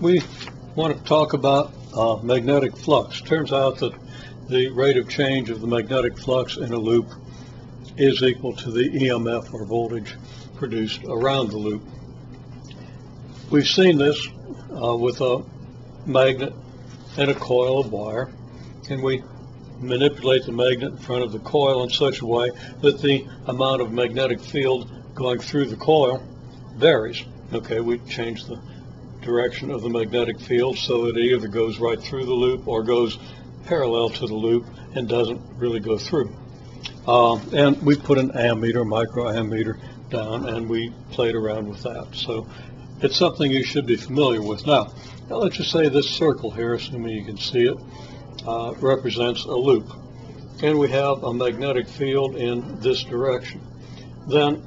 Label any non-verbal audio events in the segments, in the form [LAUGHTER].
we want to talk about uh, magnetic flux. Turns out that the rate of change of the magnetic flux in a loop is equal to the EMF or voltage produced around the loop. We've seen this uh, with a magnet and a coil of wire, and we manipulate the magnet in front of the coil in such a way that the amount of magnetic field going through the coil varies. Okay, we change the direction of the magnetic field so that it either goes right through the loop or goes parallel to the loop and doesn't really go through. Uh, and we put an ammeter, micro ammeter down and we played around with that. So it's something you should be familiar with. Now, now let's just say this circle here, assuming you can see it, uh, represents a loop. And we have a magnetic field in this direction. Then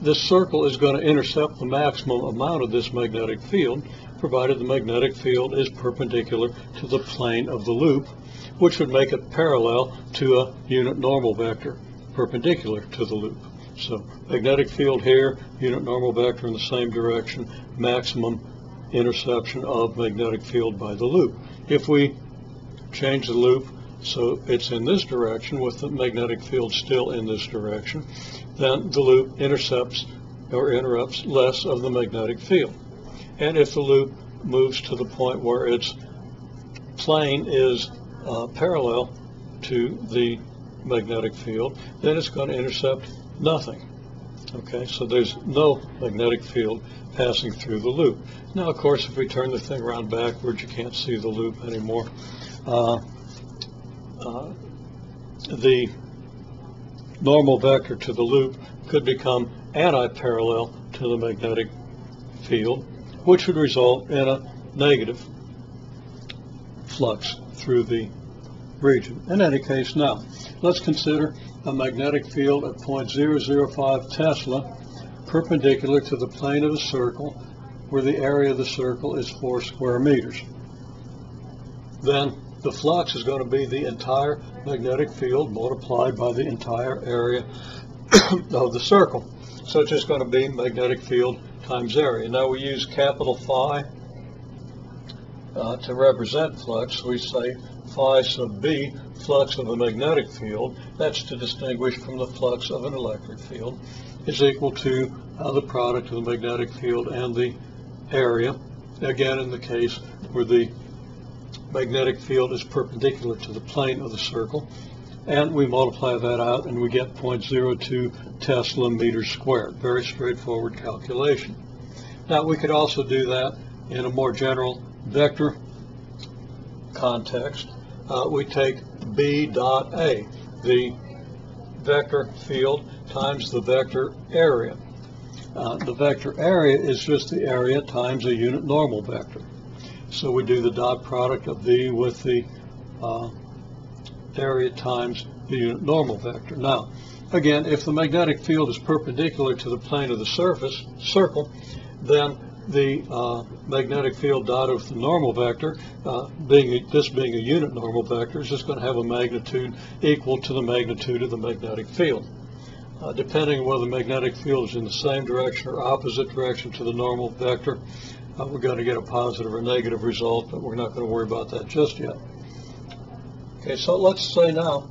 this circle is going to intercept the maximum amount of this magnetic field, provided the magnetic field is perpendicular to the plane of the loop, which would make it parallel to a unit normal vector perpendicular to the loop. So magnetic field here, unit normal vector in the same direction, maximum interception of magnetic field by the loop. If we change the loop so it's in this direction with the magnetic field still in this direction, then the loop intercepts or interrupts less of the magnetic field. And if the loop moves to the point where its plane is uh, parallel to the magnetic field, then it's going to intercept nothing. Okay, so there's no magnetic field passing through the loop. Now, of course, if we turn the thing around backwards, you can't see the loop anymore. Uh, the normal vector to the loop could become anti-parallel to the magnetic field, which would result in a negative flux through the region. In any case, now, let's consider a magnetic field at 0.005 Tesla perpendicular to the plane of the circle where the area of the circle is 4 square meters. Then the flux is going to be the entire magnetic field multiplied by the entire area [COUGHS] of the circle. So it's just going to be magnetic field times area. Now we use capital phi uh, to represent flux. We say phi sub b, flux of a magnetic field, that's to distinguish from the flux of an electric field, is equal to uh, the product of the magnetic field and the area. Again, in the case where the magnetic field is perpendicular to the plane of the circle. And we multiply that out and we get 0.02 Tesla meters squared. Very straightforward calculation. Now we could also do that in a more general vector context. Uh, we take B dot A, the vector field times the vector area. Uh, the vector area is just the area times a unit normal vector. So we do the dot product of B with the uh, area times the unit normal vector. Now, again, if the magnetic field is perpendicular to the plane of the surface, circle, then the uh, magnetic field dot of the normal vector, uh, being this being a unit normal vector, is just going to have a magnitude equal to the magnitude of the magnetic field. Uh, depending on whether the magnetic field is in the same direction or opposite direction to the normal vector, uh, we're going to get a positive or negative result, but we're not going to worry about that just yet. Okay, so let's say now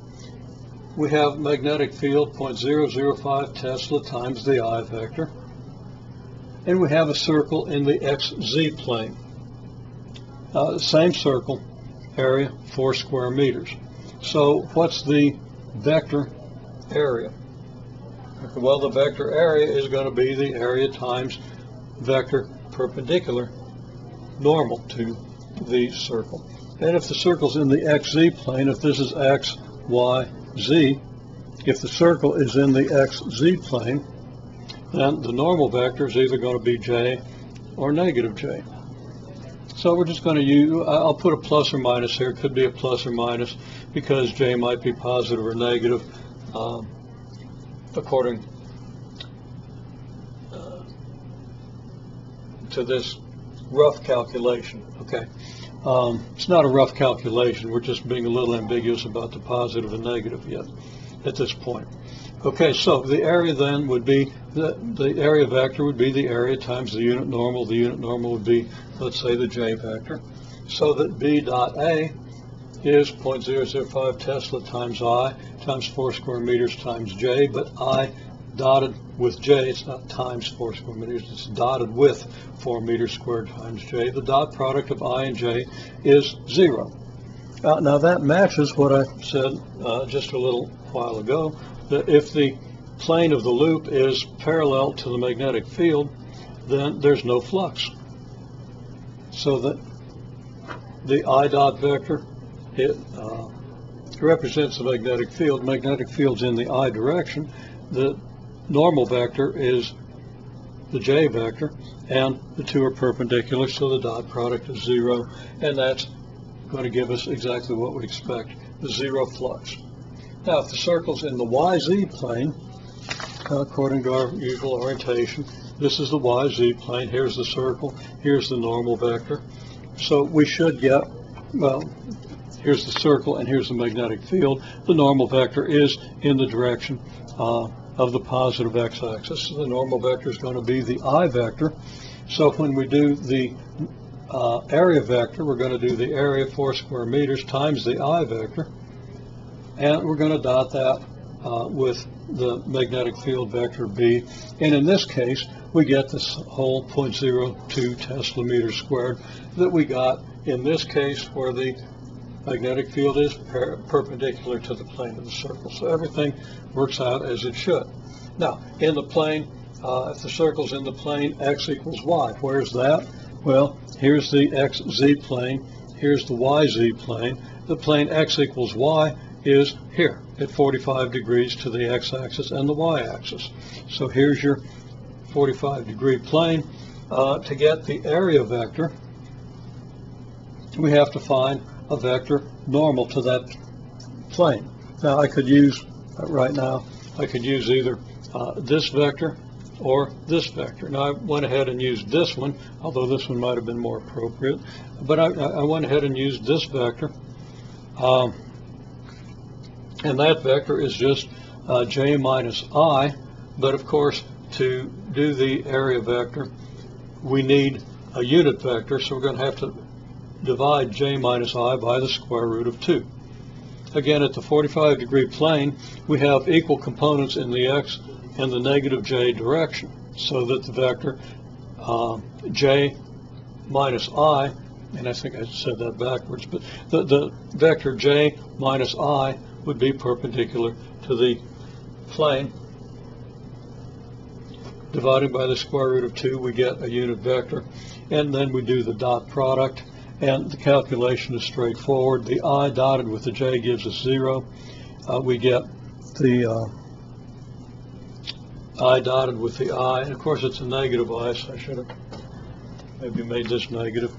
we have magnetic field 0.005 Tesla times the I vector, and we have a circle in the xz plane. Uh, same circle, area 4 square meters. So what's the vector area? Well, the vector area is going to be the area times vector perpendicular normal to the circle. And if the circle's in the xz plane, if this is x, y, z, if the circle is in the xz plane, then the normal vector is either going to be j or negative j. So we're just going to use, I'll put a plus or minus here. It could be a plus or minus because j might be positive or negative um, according to this rough calculation, okay? Um, it's not a rough calculation. We're just being a little ambiguous about the positive and negative yet. at this point. Okay, so the area then would be, the, the area vector would be the area times the unit normal. The unit normal would be, let's say, the j vector. So that b dot a is 0.005 Tesla times I times 4 square meters times J, but I dotted with J, it's not times 4 square meters, it's dotted with 4 meters squared times J. The dot product of I and J is 0. Uh, now that matches what I said uh, just a little while ago, that if the plane of the loop is parallel to the magnetic field, then there's no flux. So that the I dot vector it uh, represents the magnetic field. Magnetic field's in the I direction. The normal vector is the j vector, and the two are perpendicular, so the dot product is zero, and that's going to give us exactly what we expect, the zero flux. Now, if the circle's in the YZ plane, according to our usual orientation, this is the YZ plane, here's the circle, here's the normal vector. So we should get, well, here's the circle and here's the magnetic field. The normal vector is in the direction uh, of the positive x-axis. The normal vector is going to be the I vector. So when we do the uh, area vector, we're going to do the area 4 square meters times the I vector. And we're going to dot that uh, with the magnetic field vector B. And in this case, we get this whole 0.02 Tesla meter squared that we got in this case where the magnetic field is per perpendicular to the plane of the circle. So everything works out as it should. Now, in the plane, uh, if the circle's in the plane x equals y, where's that? Well, here's the xz plane, here's the yz plane. The plane x equals y is here at 45 degrees to the x-axis and the y-axis. So here's your 45 degree plane. Uh, to get the area vector, we have to find a vector normal to that plane. Now I could use, uh, right now, I could use either uh, this vector or this vector. Now I went ahead and used this one, although this one might have been more appropriate, but I, I went ahead and used this vector. Um, and that vector is just uh, j minus i, but of course to do the area vector, we need a unit vector, so we're going to have to divide j minus i by the square root of 2. Again, at the 45 degree plane, we have equal components in the x and the negative j direction, so that the vector uh, j minus i, and I think I said that backwards, but the, the vector j minus i would be perpendicular to the plane. Dividing by the square root of 2, we get a unit vector. And then we do the dot product and the calculation is straightforward. The i dotted with the j gives us 0. Uh, we get the uh, i dotted with the i, and of course it's a negative i, so I should have maybe made this negative.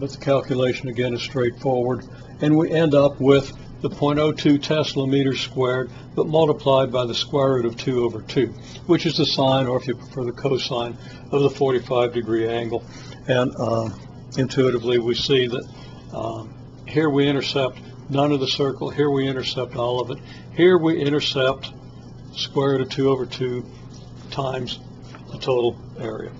But the calculation again is straightforward, and we end up with the 0.02 Tesla meters squared, but multiplied by the square root of 2 over 2, which is the sine, or if you prefer the cosine, of the 45 degree angle. And uh, intuitively, we see that uh, here we intercept none of the circle, here we intercept all of it. Here we intercept square root of 2 over 2 times the total area.